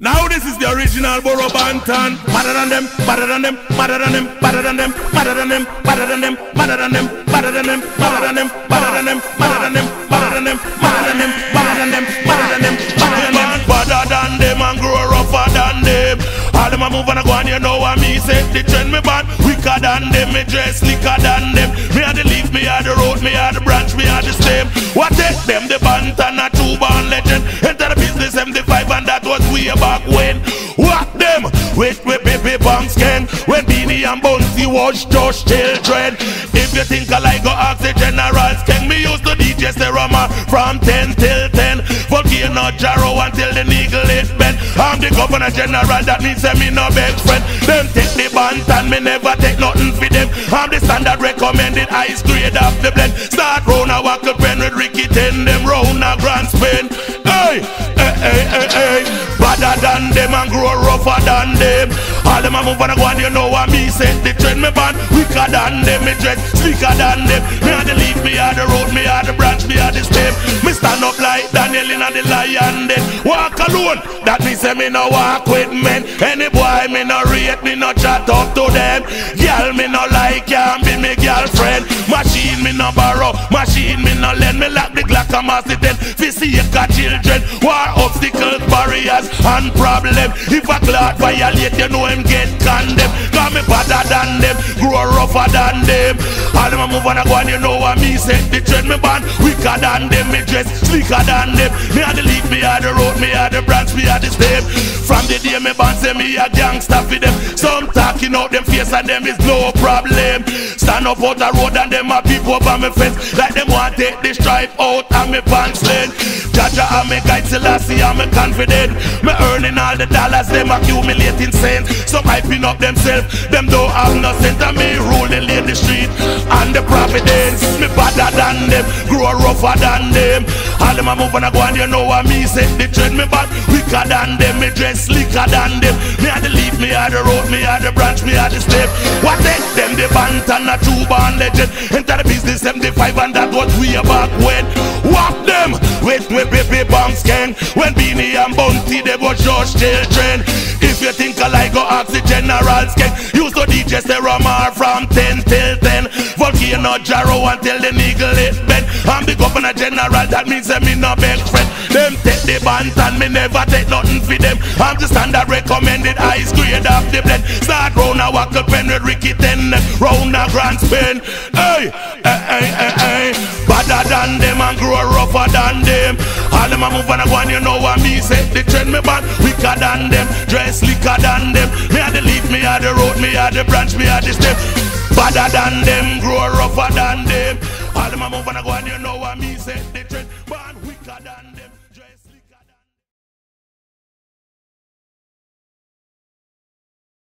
Now this is the original Burro Banton. Madder than them, madder than them, madder than them, madder than them, madder than them, madder than them, madder than them, madder than them, madder than them, madder than them, madder than them, madder than them, madder than them, madder than them, madder than them, madder than them, madder than them, and grow rougher than them. All them a move and a go and you know what me say. The trend me bad, wicker than them, me dress slicker than them. Me a the leaf, me a the road, me a the branch, me a the stem. What What them? With we baby banks can when Beenie and Bounty was just children. If you think I like go ask the generals, can me use the DJ Stereo Mars from 10 till 10. Volcano Jarrow until the needle is bent. I'm the governor general, that means me no best friend. Them take the band and me never take nothing for them. I'm the standard recommended ice grade of the blend. Start round a walk up pen with Ricky ten them round a Grants Pen. Hey, hey, hey, hey, hey. Badder than them and grow rougher than them. All them a move and a go and you know what me say. The trend me band weaker than them. Me dress slicker than them. Me a the leaf, me a the road, me a the branch, me a the stem. Me stand up like Daniel in the lion den. Walk alone, that me say me no walk with men. Any boy me no rate, me no chat up to them. Girl me no like, can be me girlfriend. Machine me no borrow, machine me no lend. Me lock the Glock and mass it then. Fi a children, war obstacles, barriers and problem. If a clot violate, you know him get condemned. Cause me better than them, grow rougher than them. All them a move and a go and you know what me say. The trend me band weaker than them, me dress slicker than them. Me a the leaf, me a the road, me a the branch, me a the stem. From the day me band say me a gangster for them. Some talking out them face and them is no problem. Stand up out the road and them a peep over me face Like them want take the stripe out and me pants lane. Jaja and me guide Selassie and me confident. Me earning all the dollars, them accumulating cents. Some hyping up themselves, them don't have no sense. And me ruling in the street and the providence. Me better than them, grow rougher than them. All them a move and a go and you know what me say. The trend me bad, weaker than them. Me dress slicker than them. Me a the leaf, me a the road, me a the branch, me a the step. What take them the Banton a two born legend. Enter the business M5 and that was way back when. Walk them with me baby banks gang. When Beenie and Bounty they was just children. If you think I like go ask the generals gang. Use the DJ Stereo Mars from 10 till 10. Volcano Jarrow until the niggle it bend. I'm the governor general, that means that me no best friend. Them take the Banton, me never take nothing for them. I'm the standard recommended ice grade of the blend. Start round a walk up pen with Ricky ten, round a Grants Pen. Hey, hey, hey, hey, hey. Badder than them and grow rougher than them. All them a move and a go and you know what me say. The trend me band weaker than them, dress slicker than them. Me a the leaf, me a the road, me a the branch, me a the stem. Badder than them, grow rougher than them. All them a move and a go and you know what me say. They trend born weaker than.